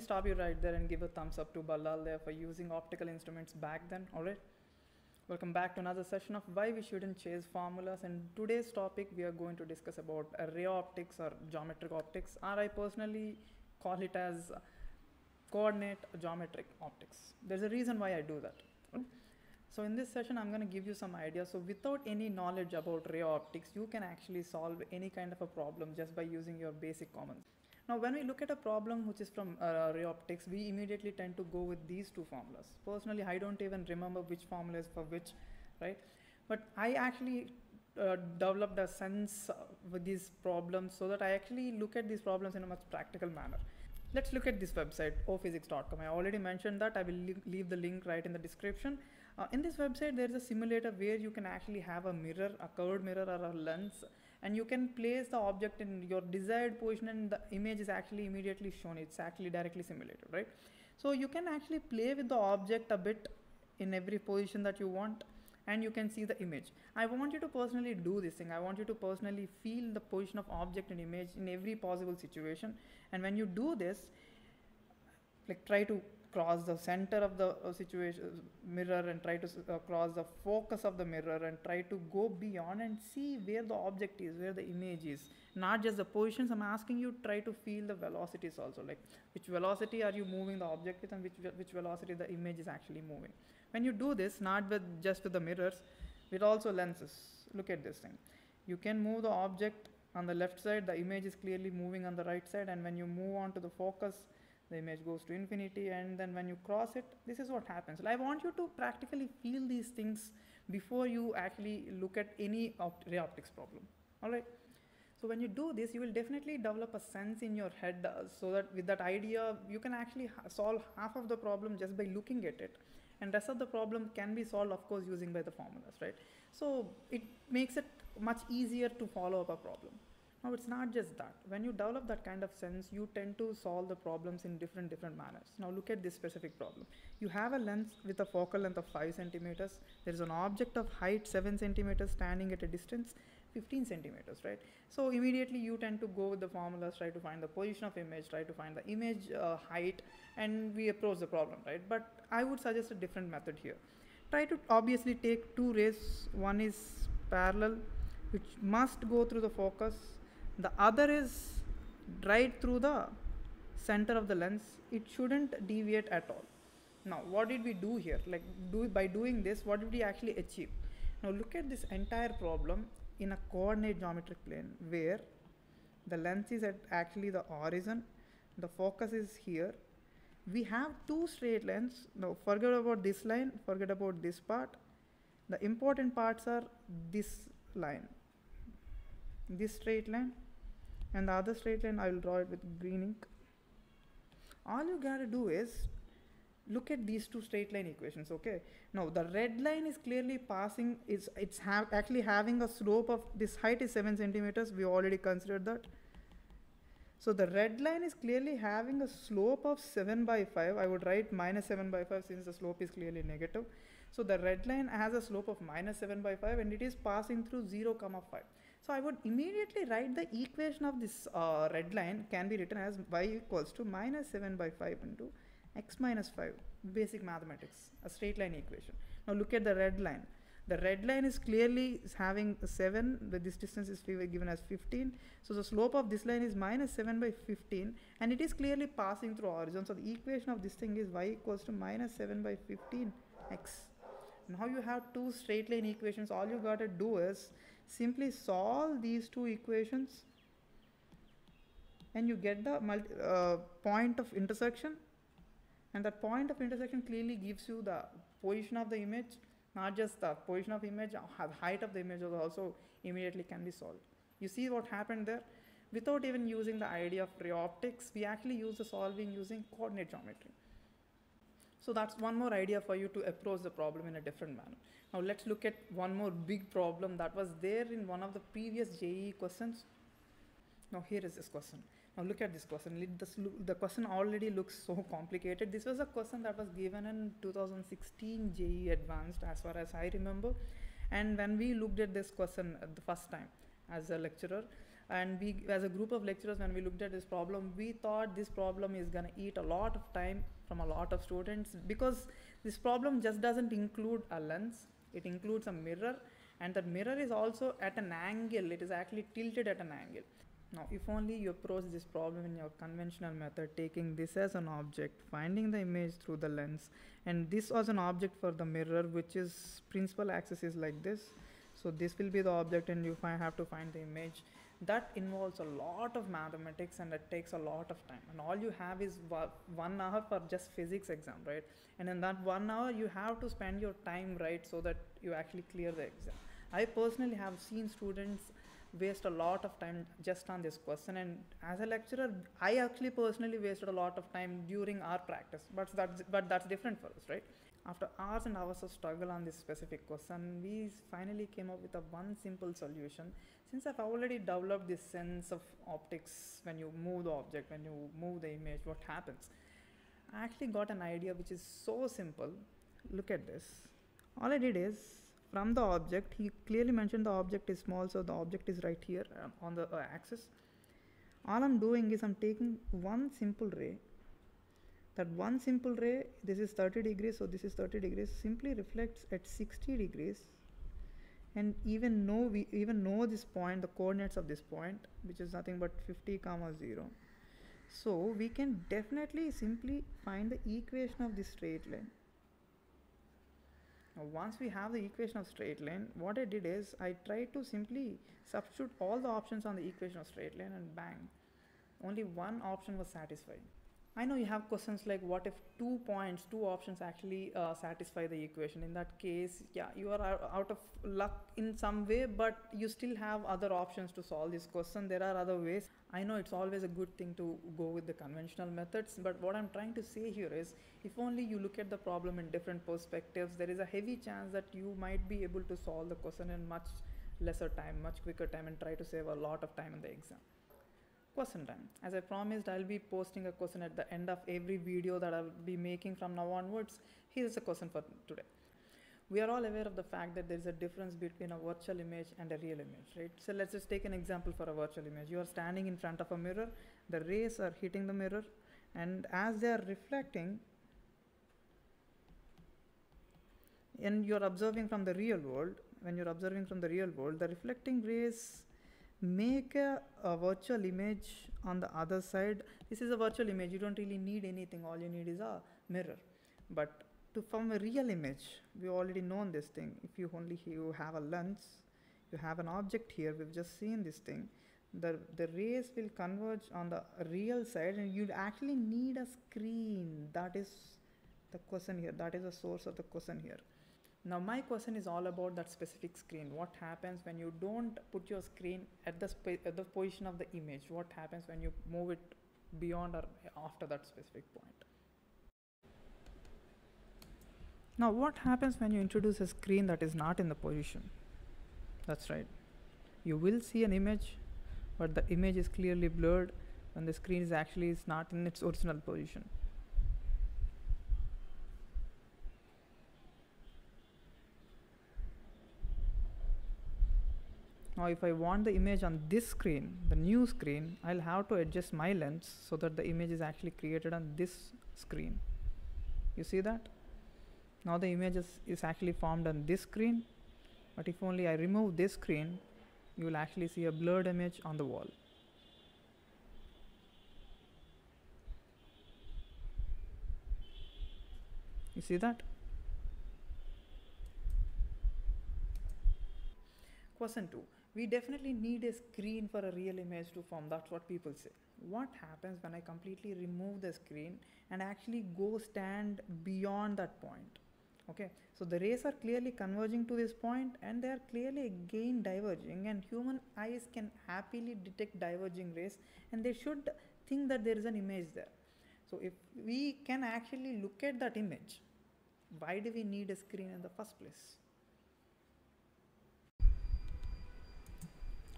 stop you right there and give a thumbs up to Balal there for using optical instruments back then, alright? Welcome back to another session of why we shouldn't chase formulas and today's topic we are going to discuss about array optics or geometric optics or I personally call it as coordinate geometric optics. There's a reason why I do that. So in this session I'm going to give you some ideas. So without any knowledge about ray optics you can actually solve any kind of a problem just by using your basic common now, when we look at a problem which is from uh, ray optics, we immediately tend to go with these two formulas. Personally, I don't even remember which formula is for which, right? But I actually uh, developed a sense uh, with these problems so that I actually look at these problems in a much practical manner. Let's look at this website, ophysics.com. I already mentioned that. I will leave the link right in the description. Uh, in this website, there is a simulator where you can actually have a mirror, a curved mirror or a lens and you can place the object in your desired position and the image is actually immediately shown. It's actually directly simulated right? So you can actually play with the object a bit in every position that you want and you can see the image. I want you to personally do this thing. I want you to personally feel the position of object and image in every possible situation. And when you do this like try to cross the center of the uh, situation mirror and try to uh, cross the focus of the mirror and try to go beyond and see where the object is where the image is. Not just the positions i'm asking you try to feel the velocities also like which velocity are you moving the object with and which which velocity the image is actually moving. When you do this not with just with the mirrors with also lenses look at this thing. You can move the object on the left side the image is clearly moving on the right side and when you move on to the focus the image goes to infinity and then when you cross it this is what happens. I want you to practically feel these things before you actually look at any opt ray optics problem. All right so when you do this you will definitely develop a sense in your head uh, so that with that idea you can actually solve half of the problem just by looking at it. And rest of the problem can be solved of course using by the formulas right? So it makes it much easier to follow up a problem now it's not just that. When you develop that kind of sense, you tend to solve the problems in different different manners. Now look at this specific problem. You have a lens with a focal length of 5 centimeters. There is an object of height 7 centimeters standing at a distance 15 centimeters, right? So immediately you tend to go with the formulas, try to find the position of image, try to find the image uh, height, and we approach the problem, right? But I would suggest a different method here. Try to obviously take two rays. One is parallel, which must go through the focus the other is right through the center of the lens. It shouldn't deviate at all. Now what did we do here? Like do by doing this what did we actually achieve? Now look at this entire problem in a coordinate geometric plane where the lens is at actually the origin the focus is here. We have two straight lines now forget about this line forget about this part. The important parts are this line this straight line and the other straight line I will draw it with green ink. All you gotta do is look at these two straight line equations okay? Now the red line is clearly passing it's it's have actually having a slope of this height is 7 centimeters we already considered that. So the red line is clearly having a slope of 7 by 5 i would write minus 7 by 5 since the slope is clearly negative. So the red line has a slope of minus 7 by 5 and it is passing through 0 comma 5 so I would immediately write the equation of this uh, red line can be written as y equals to minus 7 by 5 into x minus 5, basic mathematics, a straight line equation. Now look at the red line. The red line is clearly having 7, the, this distance is given as 15. So the slope of this line is minus 7 by 15 and it is clearly passing through origin. So the equation of this thing is y equals to minus 7 by 15 x. Now you have two straight line equations. All you got to do is simply solve these two equations and you get the uh, point of intersection. And that point of intersection clearly gives you the position of the image not just the position of image the height of the image also immediately can be solved. You see what happened there? Without even using the idea of ray optics we actually use the solving using coordinate geometry so that's one more idea for you to approach the problem in a different manner. Now let's look at one more big problem that was there in one of the previous JEE questions. Now here is this question. Now look at this question. The question already looks so complicated. This was a question that was given in 2016 JEE Advanced as far as I remember. And when we looked at this question uh, the first time as a lecturer, and we as a group of lecturers when we looked at this problem we thought this problem is going to eat a lot of time from a lot of students because this problem just doesn't include a lens. It includes a mirror and that mirror is also at an angle. It is actually tilted at an angle. Now if only you approach this problem in your conventional method taking this as an object finding the image through the lens and this was an object for the mirror which is principal axis is like this. So this will be the object and you have to find the image that involves a lot of mathematics and it takes a lot of time. And all you have is one hour for just physics exam right? And in that one hour you have to spend your time right so that you actually clear the exam. I personally have seen students waste a lot of time just on this question. And as a lecturer i actually personally wasted a lot of time during our practice. But that's but that's different for us right after hours and hours of struggle on this specific question we finally came up with a one simple solution since I've already developed this sense of optics when you move the object, when you move the image, what happens? I actually got an idea which is so simple. Look at this. All I did is from the object, he clearly mentioned the object is small, so the object is right here uh, on the uh, axis. All I'm doing is I'm taking one simple ray. That one simple ray, this is 30 degrees, so this is 30 degrees, simply reflects at 60 degrees. And even know we even know this point the coordinates of this point which is nothing but 50 comma 0 so we can definitely simply find the equation of this straight line. Now once we have the equation of straight line what I did is I tried to simply substitute all the options on the equation of straight line and bang. Only one option was satisfied I know you have questions like what if two points, two options actually uh, satisfy the equation. In that case, yeah, you are out of luck in some way, but you still have other options to solve this question. There are other ways. I know it's always a good thing to go with the conventional methods, but what I'm trying to say here is if only you look at the problem in different perspectives, there is a heavy chance that you might be able to solve the question in much lesser time, much quicker time, and try to save a lot of time in the exam question time. As I promised, I'll be posting a question at the end of every video that I'll be making from now onwards. Here's a question for today. We are all aware of the fact that there is a difference between a virtual image and a real image, right? So let's just take an example for a virtual image. You are standing in front of a mirror, the rays are hitting the mirror, and as they are reflecting, and you're observing from the real world, when you're observing from the real world, the reflecting rays make a, a, virtual image on the other side. This is a virtual image. You don't really need anything. All you need is a mirror. But to form a real image we already known this thing. If you only you have a lens you have an object here we've just seen this thing. The the rays will converge on the real side and you actually need a screen. That is the question here. That is the source of the question here now my question is all about that specific screen. What happens when you don't put your screen at the, at the position of the image? What happens when you move it beyond or after that specific point? Now what happens when you introduce a screen that is not in the position? That's right. You will see an image, but the image is clearly blurred when the screen is actually is not in its original position. Now if I want the image on this screen, the new screen, I'll have to adjust my lens so that the image is actually created on this screen. You see that? Now the image is, is actually formed on this screen, but if only I remove this screen, you will actually see a blurred image on the wall. You see that? Question 2 we definitely need a screen for a real image to form. That's what people say. What happens when i completely remove the screen and actually go stand beyond that point? Okay so the rays are clearly converging to this point and they are clearly again diverging and human eyes can happily detect diverging rays and they should think that there is an image there. So if we can actually look at that image why do we need a screen in the first place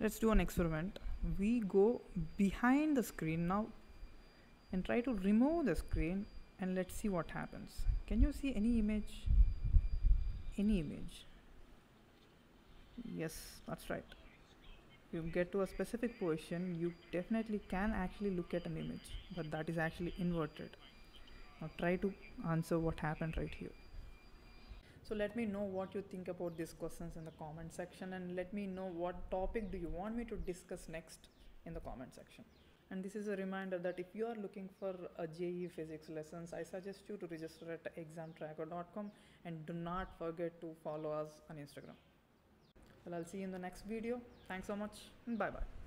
let's do an experiment. We go behind the screen now and try to remove the screen and let's see what happens. Can you see any image? Any image? Yes that's right. You get to a specific position, you definitely can actually look at an image, but that is actually inverted. Now try to answer what happened right here. So let me know what you think about these questions in the comment section and let me know what topic do you want me to discuss next in the comment section. And this is a reminder that if you are looking for a JEE physics lessons, I suggest you to register at examtrakker.com and do not forget to follow us on Instagram. Well, I'll see you in the next video. Thanks so much bye bye.